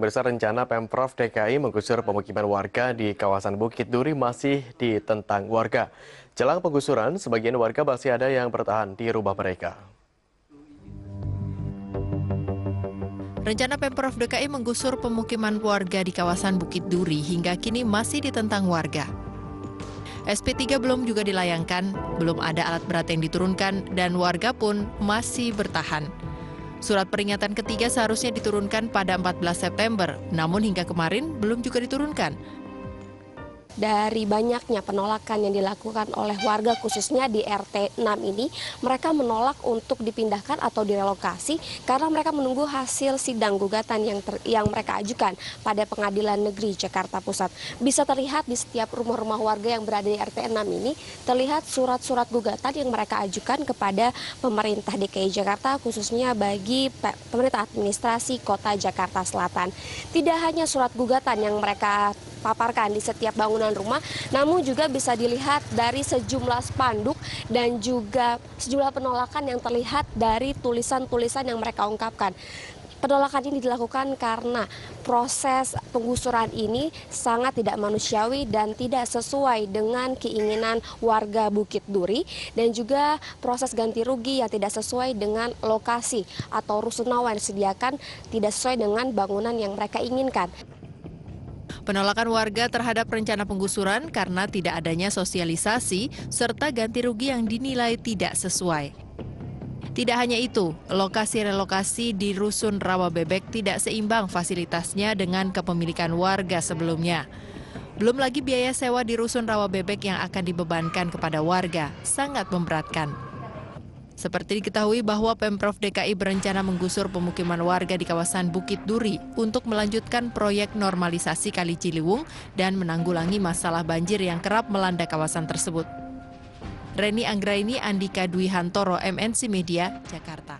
pemirsa rencana Pemprov DKI menggusur pemukiman warga di kawasan Bukit Duri masih ditentang warga. Jelang penggusuran, sebagian warga masih ada yang bertahan di rumah mereka. Rencana Pemprov DKI menggusur pemukiman warga di kawasan Bukit Duri hingga kini masih ditentang warga. SP3 belum juga dilayangkan, belum ada alat berat yang diturunkan, dan warga pun masih bertahan. Surat peringatan ketiga seharusnya diturunkan pada 14 September, namun hingga kemarin belum juga diturunkan dari banyaknya penolakan yang dilakukan oleh warga khususnya di RT 6 ini, mereka menolak untuk dipindahkan atau direlokasi karena mereka menunggu hasil sidang gugatan yang ter, yang mereka ajukan pada Pengadilan Negeri Jakarta Pusat. Bisa terlihat di setiap rumah-rumah warga yang berada di RT 6 ini terlihat surat-surat gugatan yang mereka ajukan kepada pemerintah DKI Jakarta khususnya bagi pemerintah administrasi Kota Jakarta Selatan. Tidak hanya surat gugatan yang mereka paparkan di setiap bangunan rumah, namun juga bisa dilihat dari sejumlah spanduk dan juga sejumlah penolakan yang terlihat dari tulisan-tulisan yang mereka ungkapkan. Penolakan ini dilakukan karena proses penggusuran ini sangat tidak manusiawi dan tidak sesuai dengan keinginan warga Bukit Duri dan juga proses ganti rugi yang tidak sesuai dengan lokasi atau rusunawa yang disediakan tidak sesuai dengan bangunan yang mereka inginkan. Penolakan warga terhadap rencana penggusuran karena tidak adanya sosialisasi serta ganti rugi yang dinilai tidak sesuai. Tidak hanya itu, lokasi relokasi di Rusun Rawa Bebek tidak seimbang fasilitasnya dengan kepemilikan warga sebelumnya. Belum lagi biaya sewa di Rusun Rawa Bebek yang akan dibebankan kepada warga, sangat memberatkan. Seperti diketahui bahwa Pemprov DKI berencana menggusur pemukiman warga di kawasan Bukit Duri untuk melanjutkan proyek normalisasi Kali Ciliwung dan menanggulangi masalah banjir yang kerap melanda kawasan tersebut. Reni Anggraini Andika Dwi Hantoro, MNC Media, Jakarta.